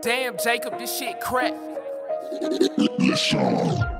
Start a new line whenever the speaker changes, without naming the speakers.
Damn, Jacob, this shit crack.
Listen.